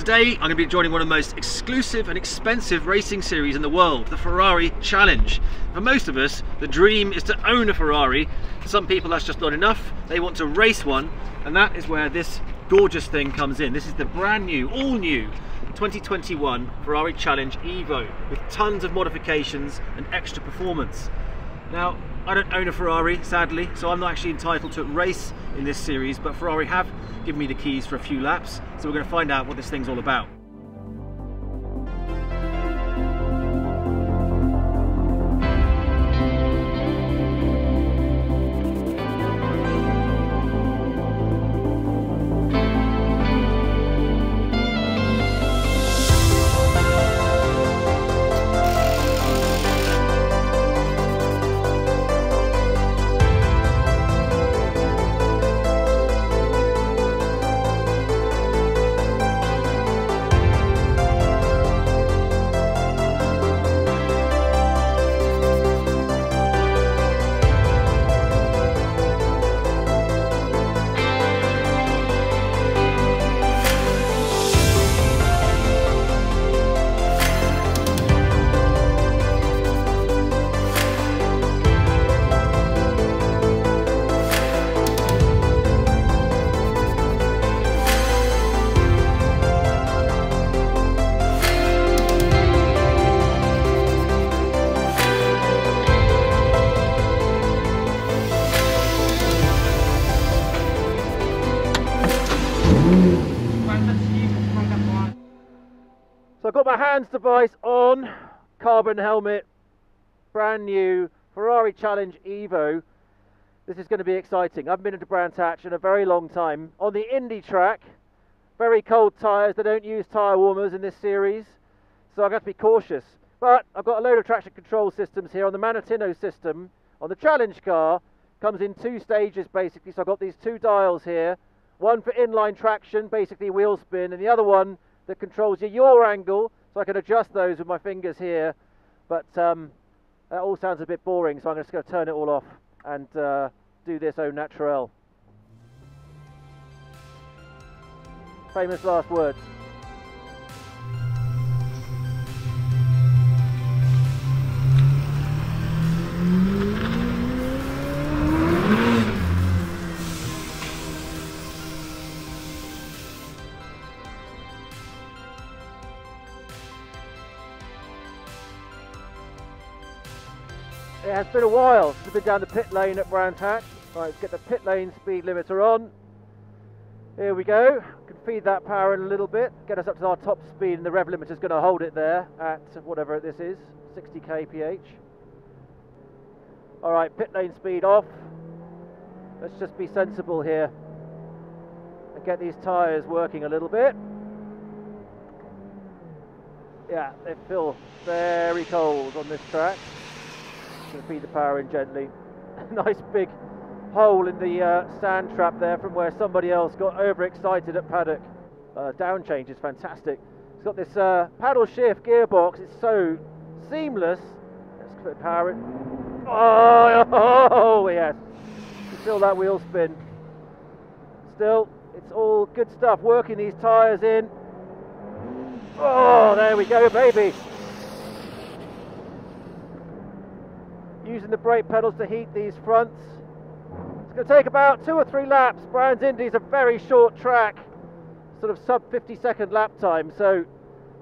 Today, I'm going to be joining one of the most exclusive and expensive racing series in the world, the Ferrari Challenge. For most of us, the dream is to own a Ferrari. For some people, that's just not enough. They want to race one, and that is where this gorgeous thing comes in. This is the brand new, all new 2021 Ferrari Challenge Evo with tons of modifications and extra performance. Now, I don't own a Ferrari, sadly, so I'm not actually entitled to race in this series, but Ferrari have given me the keys for a few laps, so we're going to find out what this thing's all about. My HANS device on, carbon helmet, brand new Ferrari Challenge Evo. This is going to be exciting. I've been into Brands Hatch in a very long time. On the Indy track, very cold tyres. They don't use tyre warmers in this series, so I've got to be cautious. But I've got a load of traction control systems here on the Manettino system. On the Challenge car, comes in two stages basically. So I've got these two dials here. One for inline traction, basically wheel spin, and the other one that controls your yaw angle, so I can adjust those with my fingers here. But um, that all sounds a bit boring, so I'm just going to turn it all off and uh, do this au naturel. Famous last words. It has been a while since we've been down the pit lane at Brands Hatch. Right, let's get the pit lane speed limiter on. Here we go. Can feed that power in a little bit, get us up to our top speed, and the rev limiter is going to hold it there at whatever this is, 60 kph. All right, pit lane speed off. Let's just be sensible here and get these tyres working a little bit. Yeah, they feel very cold on this track. Feed the power in gently. nice big hole in the uh, sand trap there from where somebody else got overexcited at paddock. Uh, down change is fantastic. It's got this uh, paddle shift gearbox. It's so seamless. Let's put power in. Oh, oh yes. You feel that wheel spin. Still, it's all good stuff. Working these tyres in. Oh, there we go, baby. Using the brake pedals to heat these fronts. It's going to take about two or three laps. Brands Indy is a very short track, sort of sub 50 second lap time, so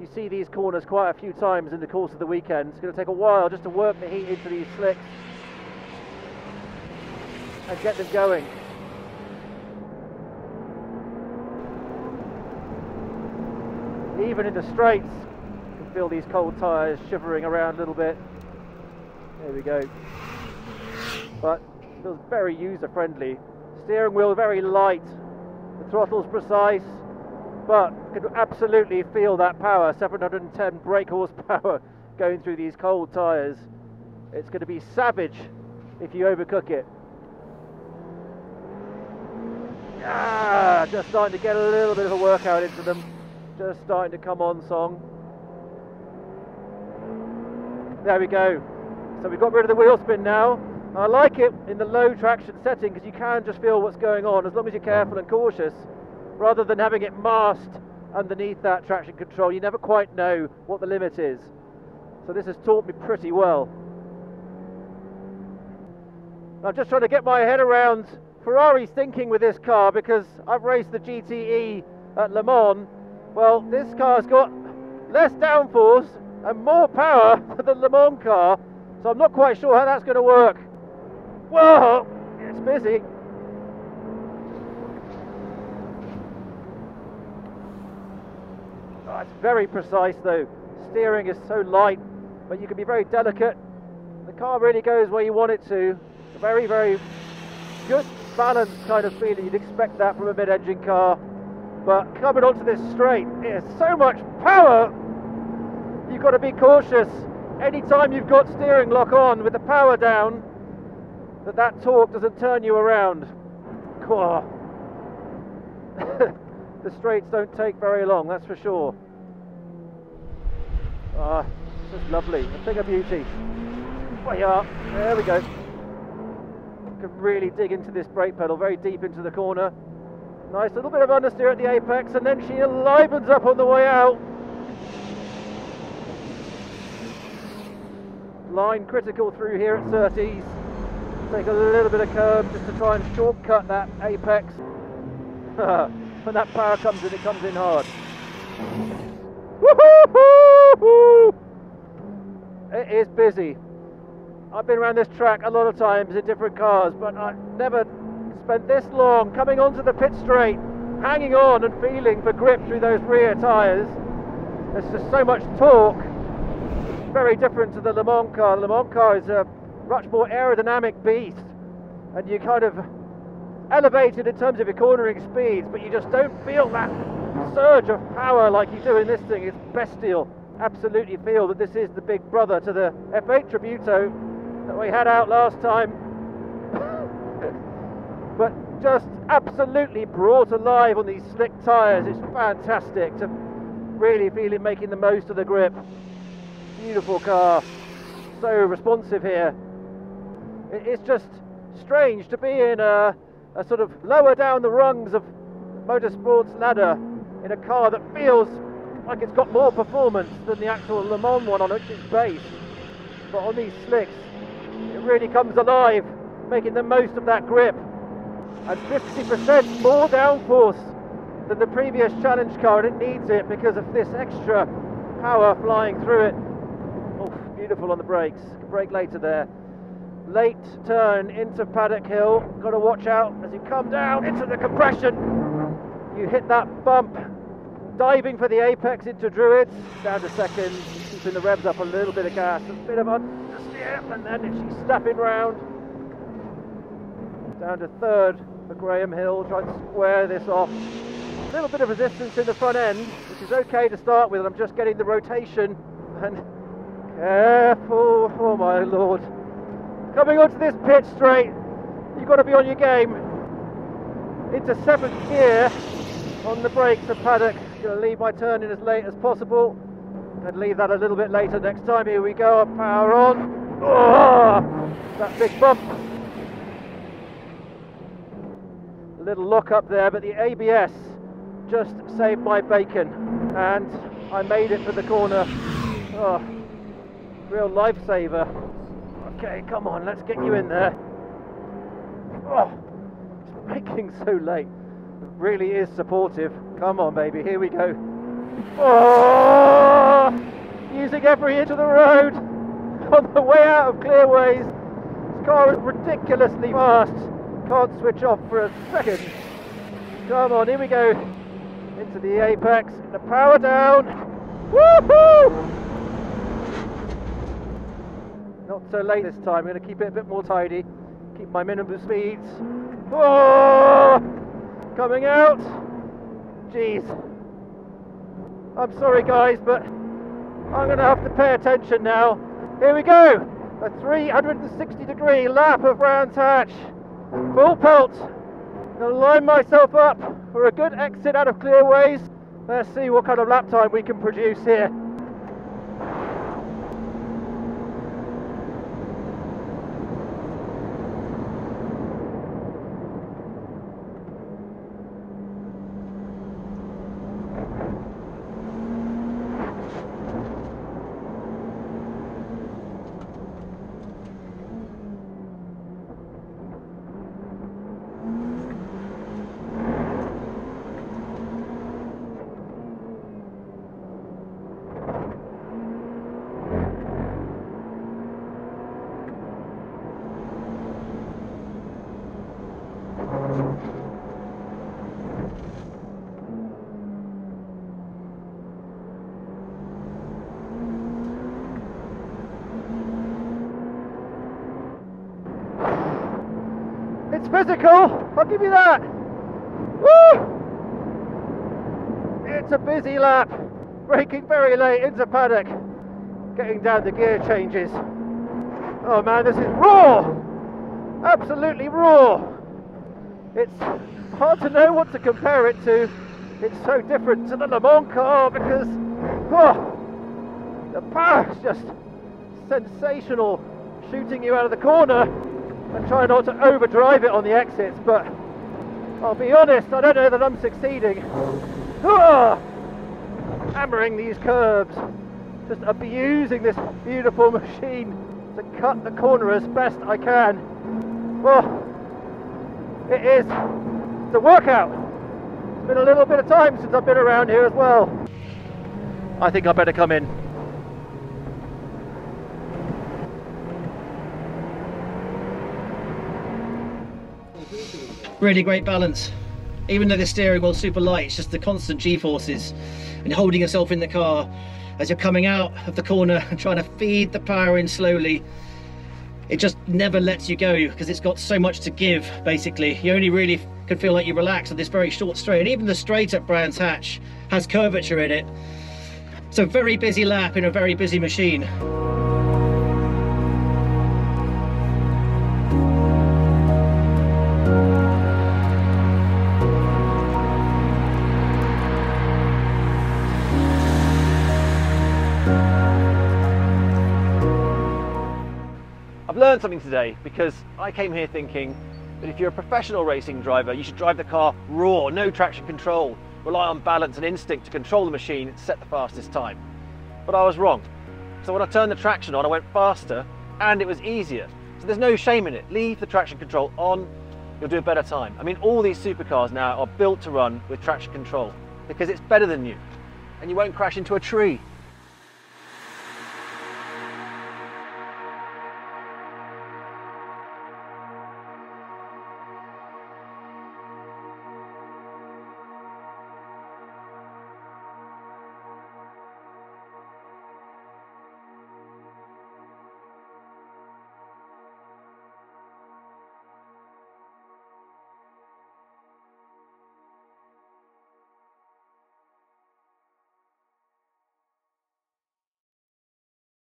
you see these corners quite a few times in the course of the weekend. It's going to take a while just to work the heat into these slicks and get them going. Even in the straights, you can feel these cold tyres shivering around a little bit. There we go. But it feels very user friendly. Steering wheel very light. The throttle's precise, but could absolutely feel that power. 710 brake horsepower going through these cold tyres. It's going to be savage if you overcook it. Ah, just starting to get a little bit of a workout into them. Just starting to come on song. There we go. So we've got rid of the wheel spin now. I like it in the low traction setting because you can just feel what's going on as long as you're careful and cautious rather than having it masked underneath that traction control. You never quite know what the limit is. So this has taught me pretty well. I'm just trying to get my head around Ferrari's thinking with this car because I've raced the GTE at Le Mans. Well, this car's got less downforce and more power than the Le Mans car, so I'm not quite sure how that's going to work. Whoa, it's busy. Oh, it's very precise though. Steering is so light, but you can be very delicate. The car really goes where you want it to. Very, very good balanced kind of feeling. You'd expect that from a mid-engine car. But coming onto this straight, it's so much power. You've got to be cautious. Anytime you've got steering lock on with the power down, that that torque doesn't turn you around. The straights don't take very long, that's for sure. Ah, just lovely. A thing of beauty. Way up. There we go. Can really dig into this brake pedal, very deep into the corner. Nice little bit of understeer at the apex, and then she livens up on the way out. Line critical through here at Surtees. Take a little bit of curve just to try and shortcut that apex. when that power comes in, it comes in hard. It is busy. I've been around this track a lot of times in different cars, but I've never spent this long coming onto the pit straight, hanging on and feeling for grip through those rear tyres. There's just so much torque. Very different to the Le Mans car. The Le Mans car is a much more aerodynamic beast, and you kind of elevated in terms of your cornering speeds, but you just don't feel that surge of power like you do in this thing. It's bestial. Absolutely feel that this is the big brother to the F8 Tributo that we had out last time. but just absolutely brought alive on these slick tyres. It's fantastic to really feel it making the most of the grip. Beautiful car, so responsive here. It's just strange to be in a, a sort of lower down the rungs of motorsports ladder in a car that feels like it's got more performance than the actual Le Mans one on which it's based. But on these slicks, it really comes alive, making the most of that grip. And 50% more downforce than the previous challenge car, and it needs it because of this extra power flying through it. Beautiful on the brakes. Brake later there. Late turn into Paddock Hill. Got to watch out as you come down into the compression. You hit that bump diving for the apex into Druids, down to second, keeping the revs up a little bit of gas, a bit of understeer, and then she's snapping round. Down to third for Graham Hill, trying to square this off. A little bit of resistance in the front end, which is okay to start with, I'm just getting the rotation, and careful, oh my lord. Coming onto this pit straight, you've got to be on your game. Into seventh gear on the brakes of Paddock going to leave my turn in as late as possible and leave that a little bit later next time. Here we go, power on. Oh, that big bump. A little lock up there, but the ABS just saved my bacon and I made it for the corner. Oh, real lifesaver. Okay, come on, let's get you in there. Oh, it's braking so late. It really is supportive. Come on, baby, here we go. Oh! Using every inch of the road on the way out of Clearways. This car is ridiculously fast. Can't switch off for a second. Come on, here we go. Into the apex. The power down. Woohoo! Not so late this time. I'm going to keep it a bit more tidy. Keep my minimum speeds. Oh! Coming out. Jeez. I'm sorry guys, but I'm going to have to pay attention now. Here we go. A 360 degree lap of Brands Hatch. Full pelt. Going to line myself up for a good exit out of Clearways. Let's see what kind of lap time we can produce here. Physical, I'll give you that. Woo! It's a busy lap, braking very late into paddock, getting down the gear changes. Oh man, this is raw! Absolutely raw! It's hard to know what to compare it to. It's so different to the Le Mans car because oh, the power is just sensational shooting you out of the corner and trying not to overdrive it on the exits but I'll be honest I don't know that I'm succeeding. Oh, hammering these curves just abusing this beautiful machine to cut the corner as best I can. Well, it is the workout. It's been a little bit of time since I've been around here as well. I think I better come in really great balance. Even though the steering wheel's super light, it's just the constant G-forces and holding yourself in the car as you're coming out of the corner and trying to feed the power in slowly. It just never lets you go because it's got so much to give, basically. You only really can feel like you relax on this very short straight. And even the straight at Brands Hatch has curvature in it. It's a very busy lap in a very busy machine. Learned something today because I came here thinking that if you're a professional racing driver, you should drive the car raw, no traction control, rely on balance and instinct to control the machine and set the fastest time. But I was wrong. So when I turned the traction on, I went faster and it was easier. So there's no shame in it. Leave the traction control on, you'll do a better time. I mean, all these supercars now are built to run with traction control because it's better than you and you won't crash into a tree.